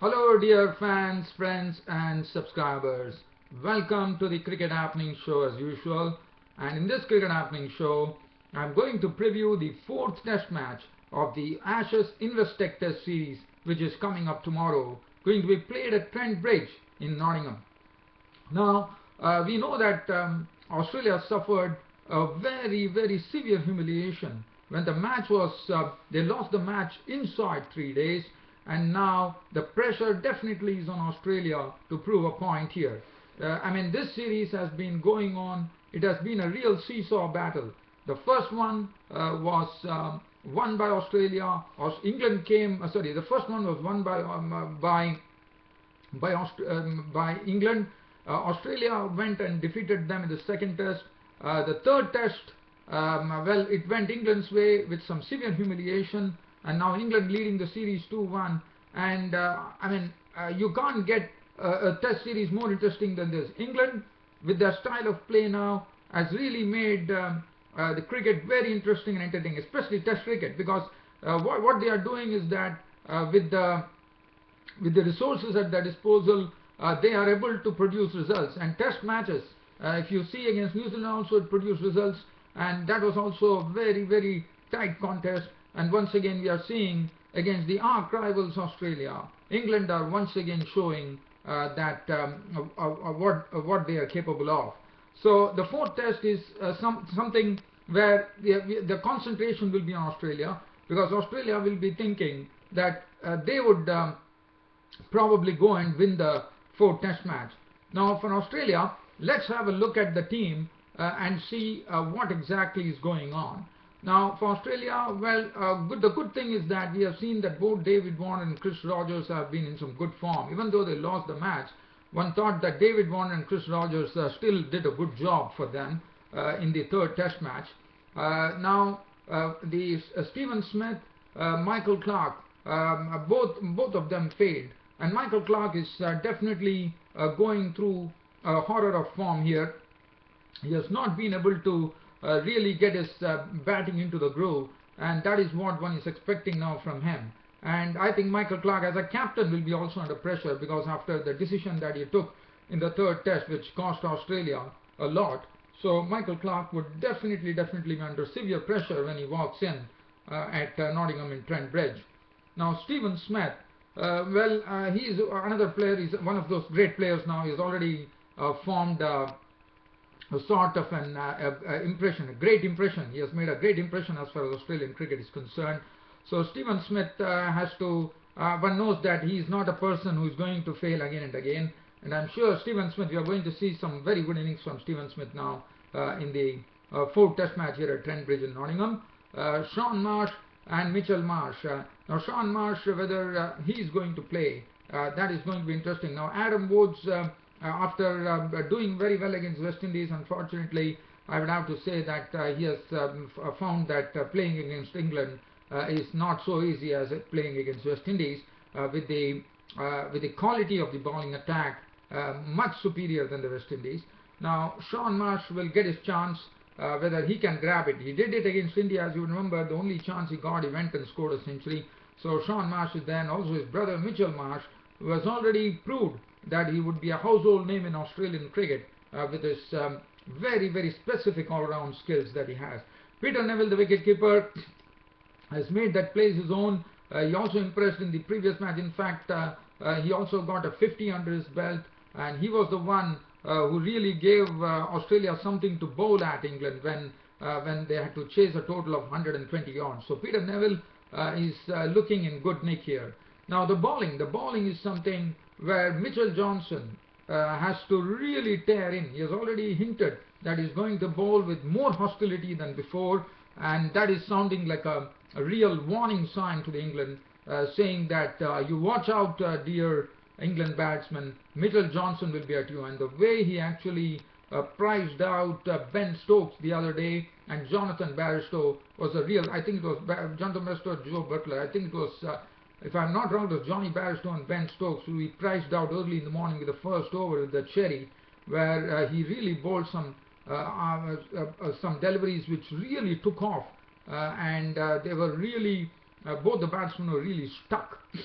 Hello dear fans, friends and subscribers. Welcome to the Cricket Happening Show as usual. And in this Cricket Happening Show, I'm going to preview the fourth test match of the Ashes Investec Test Series which is coming up tomorrow, going to be played at Trent Bridge in Nottingham. Now, uh, we know that um, Australia suffered a very, very severe humiliation when the match was, uh, they lost the match inside three days and now the pressure definitely is on Australia to prove a point here. Uh, I mean, this series has been going on, it has been a real seesaw battle. The first one uh, was um, won by Australia. England came, uh, sorry, the first one was won by um, uh, by by, Aust um, by England. Uh, Australia went and defeated them in the second test. Uh, the third test, um, well, it went England's way with some severe humiliation, and now England leading the series 2-1. And uh, I mean, uh, you can't get a test series more interesting than this. England, with their style of play now, has really made um, uh, the cricket very interesting and entertaining, especially Test cricket, because uh, what, what they are doing is that uh, with the with the resources at their disposal, they are able to produce results. And Test matches, if you see against New Zealand, also it produced results, and that was also a very very tight contest. And once again, we are seeing against the arch rivals Australia, England are once again showing uh, that um, what what they are capable of. So the fourth test is uh, some, something where the, the, concentration will be on Australia because Australia will be thinking that uh, they would um, probably go and win the fourth test match. Now for Australia, let's have a look at the team uh, and see uh, what exactly is going on. Now for Australia, well, uh, good, the good thing is that we have seen that both David Warner and Chris Rogers have been in some good form. Even though they lost the match, one thought that David Warner and Chris Rogers uh, still did a good job for them uh, in the third test match. Uh, now, uh, the uh, Steven Smith, Michael Clarke, um, both, both of them failed. And Michael Clarke is definitely going through a horror of form here. He has not been able to really get his batting into the groove and that is what one is expecting now from him. And I think Michael Clarke as a captain will be also under pressure because after the decision that he took in the third test which cost Australia a lot. So Michael Clarke would definitely, definitely be under severe pressure when he walks in uh, at uh, Nottingham in Trent Bridge. Now Steven Smith, uh, well, uh, he is another player, he's one of those great players now, he's already uh, formed uh, sort of an impression, a great impression. He has made a great impression as far as Australian cricket is concerned. So Steven Smith uh, has to, uh, one knows that he is not a person who is going to fail again and again. And I'm sure Steven Smith, we are going to see some very good innings from Steven Smith now uh, in the uh, fourth test match here at Trent Bridge in Nottingham. Uh, Shaun Marsh and Mitchell Marsh. Uh, now Shaun Marsh, whether he is going to play, that is going to be interesting. Now Adam Woods, after doing very well against West Indies, unfortunately, I would have to say that he has um, found that playing against England uh, is not so easy as playing against West Indies uh, with the uh, with the quality of the bowling attack much superior than the West Indies. Now Shaun Marsh will get his chance uh, whether he can grab it. He did it against India, as you remember, the only chance he got, he went and scored a century. So Shaun Marsh is also his brother Mitchell Marsh, who has already proved that he would be a household name in Australian cricket uh, with his um, very, very specific all-round skills that he has. Peter Nevill, the wicketkeeper, has made that place his own. Uh, he also impressed in the previous match. In fact, uh, uh, he also got a 50 under his belt, and he was the one uh, who really gave uh, Australia something to bowl at England when when they had to chase a total of 120 yards. So Peter Nevill is looking in good nick here. Now the bowling, the bowling is something where Mitchell Johnson has to really tear in. He has already hinted that he's going to bowl with more hostility than before, and that is sounding like a a real warning sign to the England uh, saying that uh, you watch out uh, dear England batsman Mitchell Johnson will be at you and the way he actually uh, priced out uh, Ben Stokes the other day and Jonathan Bairstow was a real I think it was Jonathan Bairstow Joe Buttler, I think it was uh, if I'm not wrong it was Jonny Bairstow and Ben Stokes who he priced out early in the morning with the first over with the cherry where he really bowled some some deliveries which really took off uh, and uh, they were really uh, both the batsmen were really stuck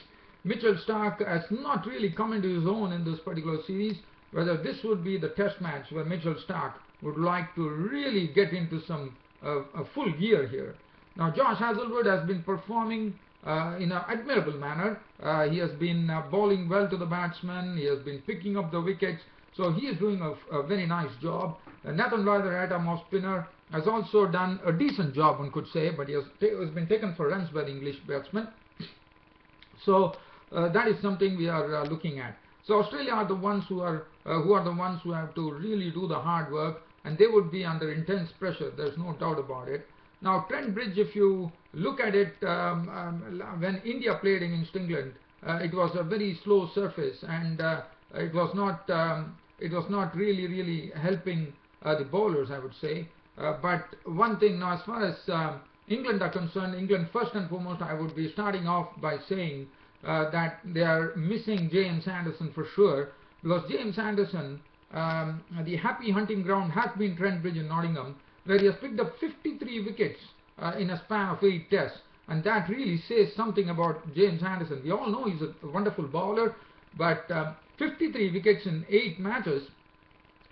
Mitchell Starc has not really come into his own in this particular series. Whether this would be the test match where Mitchell Starc would like to really get into some uh, full gear here. Now Josh Hazlewood has been performing uh, in an admirable manner. Uh, he has been uh, bowling well to the batsmen. He has been picking up the wickets. So he is doing a, a very nice job. Uh, Nathan Ryder at off spinner has also done a decent job, one could say, but he has, has been taken for runs by the English batsmen. so uh, that is something we are uh, looking at. So Australia are the ones who are who are the ones who have to really do the hard work, and they would be under intense pressure. There's no doubt about it. Now Trent Bridge, if you look at it, um, um, when India played against England, uh, it was a very slow surface and uh, it was not um, it was not really really helping uh, the bowlers, I would say. Uh, but one thing now, as far as um, England are concerned, England first and foremost, I would be starting off by saying uh, that they are missing James Anderson for sure because James Anderson, um, the happy hunting ground has been Trent Bridge in Nottingham where he has picked up 53 wickets uh, in a span of 8 tests. And that really says something about James Anderson. We all know he's a wonderful bowler, but uh, 53 wickets in 8 matches,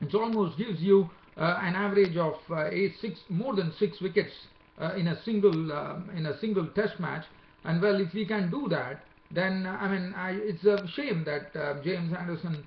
it almost gives you uh, an average of uh, eight, six, more than 6 wickets uh, in a single um, in a single test match. And well, if we can do that, then I mean, I, it's a shame that uh, James Anderson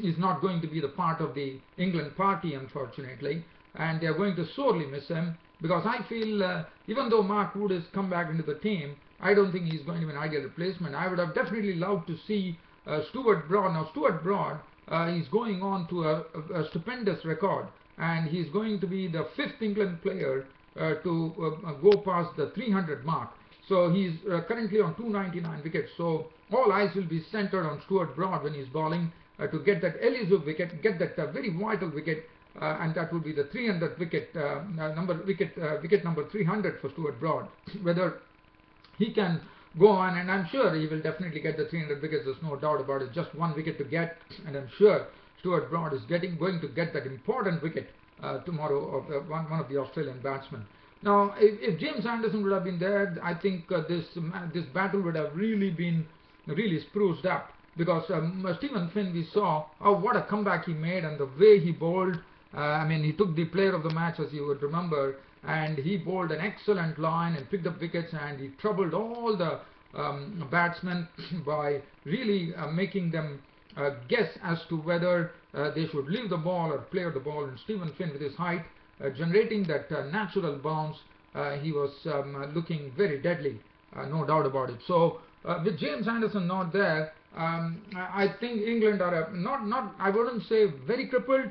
is not going to be the part of the England party, unfortunately and they are going to sorely miss him because I feel uh, even though Mark Wood has come back into the team, I don't think he's going to be an ideal replacement. I would have definitely loved to see uh, Stuart Broad. Now Stuart Broad uh, is going on to a, a, a, stupendous record and he's going to be the fifth England player uh, to uh, go past the 300 mark. So he's uh, currently on 299 wickets. So all eyes will be centered on Stuart Broad when he's bowling to get that elusive wicket, get that very vital wicket and that would be the 300 wicket uh, number wicket uh, wicket number 300 for Stuart Broad. Whether he can go on, and I'm sure he will definitely get the 300 wickets. There's no doubt about it. Just one wicket to get, and I'm sure Stuart Broad is getting going to get that important wicket uh, tomorrow of uh, one, one of the Australian batsmen. Now, if, if, James Anderson would have been there, I think uh, this this battle would have really been really spruced up because um, Steven Finn, we saw oh, what a comeback he made and the way he bowled uh, I mean, he took the player of the match, as you would remember, and he bowled an excellent line and picked up wickets, and he troubled all the um, batsmen by really uh, making them uh, guess as to whether uh, they should leave the ball or play the ball. And Steven Finn, with his height, uh, generating that uh, natural bounce, he was um, looking very deadly, no doubt about it. So, with James Anderson not there, um, I think England are not, not, I wouldn't say very crippled,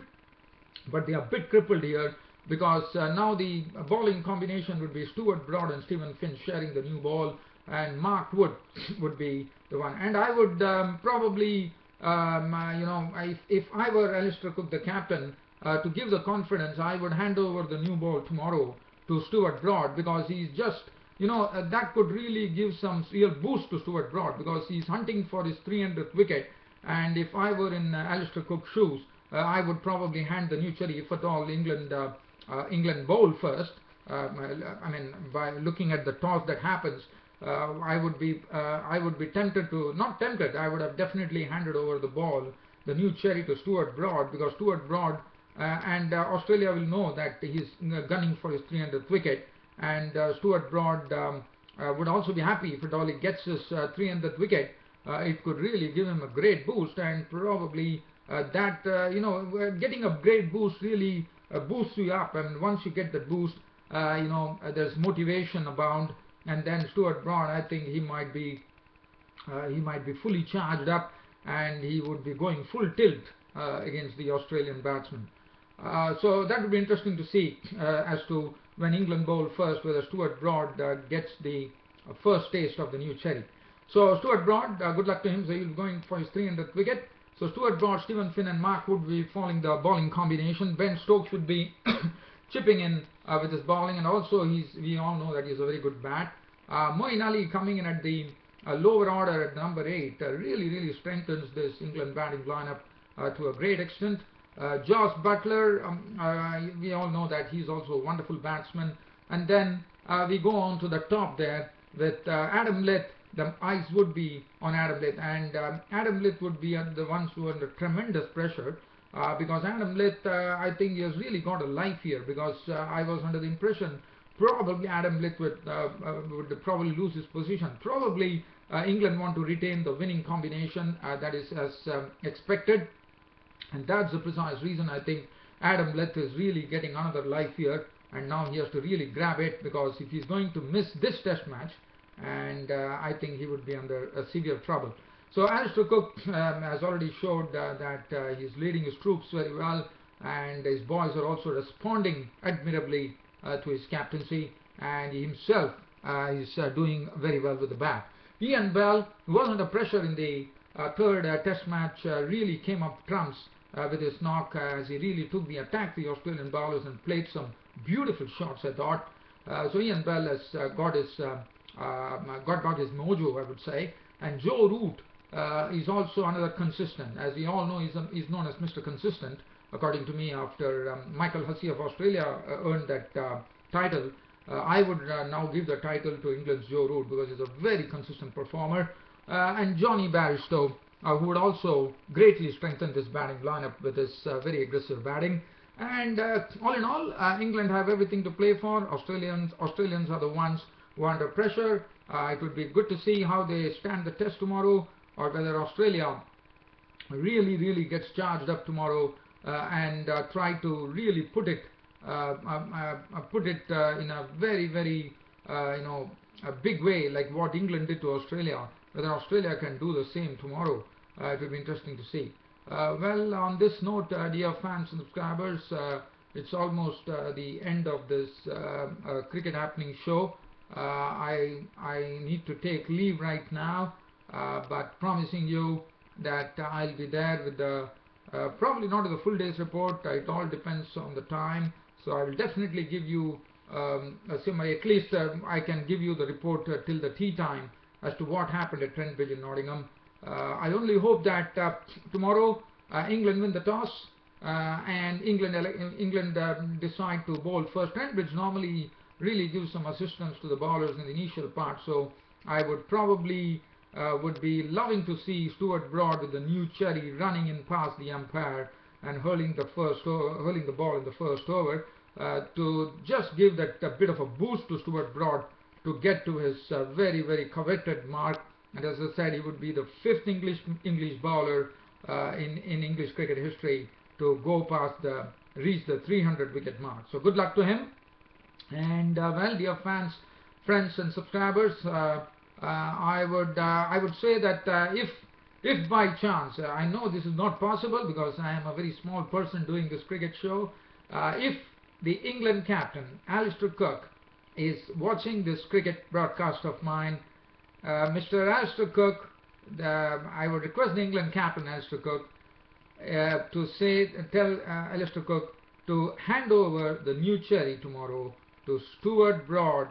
but they are a bit crippled here because uh, now the bowling combination would be Stuart Broad and Steven Finn sharing the new ball and Mark Wood would be the one. And I would um, probably um, uh, you know if, if I were Alastair Cook the captain uh, to give the confidence I would hand over the new ball tomorrow to Stuart Broad because he's just you know uh, that could really give some real boost to Stuart Broad because he's hunting for his 300th wicket. And if I were in uh, Alastair Cook's shoes I would probably hand the new cherry if at all England uh, uh, England bowl first. I mean, by looking at the toss that happens, I would be I would be tempted to not tempted. I would have definitely handed over the ball, the new cherry to Stuart Broad because Stuart Broad uh, and uh, Australia will know that he's gunning for his 300th wicket and uh, Stuart Broad um, would also be happy if at all he gets his 300th wicket it could really give him a great boost and probably uh, that uh, you know getting a great boost really uh, boosts you up and once you get that boost you know there's motivation abound and then Stuart Broad I think he might be he might be fully charged up and he would be going full tilt against the Australian batsman uh, so that would be interesting to see uh, as to when England bowl first whether Stuart Broad uh, gets the first taste of the new cherry. So Stuart Broad, good luck to him. So be going for his 300th wicket. So Stuart Broad, Steven Finn and Mark would be following the bowling combination. Ben Stokes would be chipping in uh, with his bowling and also he's we all know that he's a very good bat. Uh, Ali coming in at the uh, lower order at number 8 uh, really really strengthens this England batting lineup uh, to a great extent. Uh, Jos Buttler, um, uh, we all know that he's also a wonderful batsman. And then we go on to the top there with Adam Lyth the eyes would be on Adam Lyth, and um, Adam Lyth would be the ones who are under tremendous pressure. Uh, because Adam Lyth, uh, I think he has really got a life here because uh, I was under the impression probably Adam Lyth would, uh, uh, would probably lose his position. Probably uh, England want to retain the winning combination that is as um, expected and that's the precise reason I think Adam Lyth is really getting another life here and now he has to really grab it because if he's going to miss this test match and uh, I think he would be under severe trouble. So Alastair Cook um, has already showed uh, that uh, he's leading his troops very well and his boys are also responding admirably uh, to his captaincy and he himself uh, is uh, doing very well with the bat. Ian Bell, who was under pressure in the third test match, really came up trumps with his knock as he really took the attack the Australian bowlers and played some beautiful shots I thought. so Ian Bell has got his got, got his mojo I would say and Joe Root uh, is also another consistent. As we all know, he's, um, he's known as Mr. Consistent, according to me, after um, Michael Hussey of Australia uh, earned that uh, title. Uh, I would uh, now give the title to England's Joe Root because he's a very consistent performer. Uh, and Jonny Bairstow, who would also greatly strengthen this batting lineup with his very aggressive batting. And all in all, England have everything to play for. Australians, Australians are the ones who are under pressure. it would be good to see how they stand the test tomorrow or whether Australia really, really gets charged up tomorrow uh, and uh, try to really put it, uh, um, uh, put it uh, in a very, very, uh, you know, a big way like what England did to Australia. Whether Australia can do the same tomorrow, it will be interesting to see. well, on this note, dear fans and subscribers, it's almost the end of this cricket happening show. I I need to take leave right now. Uh, but promising you that uh, I'll be there with the uh, probably not the full day's report it all depends on the time so I will definitely give you um, at least um, I can give you the report till the tea time as to what happened at Trent Bridge in Nottingham I only hope that tomorrow England win the toss uh, and England England um, decide to bowl first. Trent Bridge normally really give some assistance to the bowlers in the initial part, so I would probably uh, would be loving to see Stuart Broad with the new cherry running in past the umpire and hurling the first over, hurling the ball in the first over uh, to just give that a bit of a boost to Stuart Broad to get to his uh, very very coveted mark. And as I said he would be the fifth English English bowler uh, in in English cricket history to go past the reach the 300 wicket mark. So good luck to him and uh, well dear fans friends and subscribers uh, uh, I would uh, I would say that uh, if if by chance I know this is not possible because I am a very small person doing this cricket show if the England captain Alastair Cook is watching this cricket broadcast of mine Mr. Alastair Cook I would request the England captain Alastair Cook uh, to say tell uh, Alastair Cook to hand over the new cherry tomorrow to Stuart Broad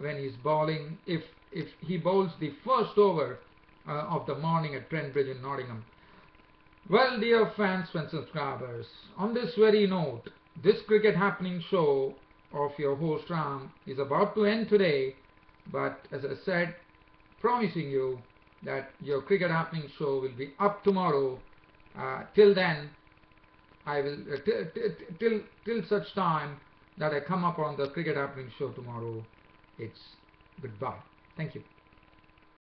when he's bowling if if he bowls the first over uh, of the morning at Trent Bridge in Nottingham. Well, dear fans and subscribers, on this very note, this cricket happening show of your host Ram is about to end today, but as I said, promising you that your cricket happening show will be up tomorrow. Uh, till then, I will uh, till till such time that I come up on the cricket happening show tomorrow. It's goodbye. Thank you.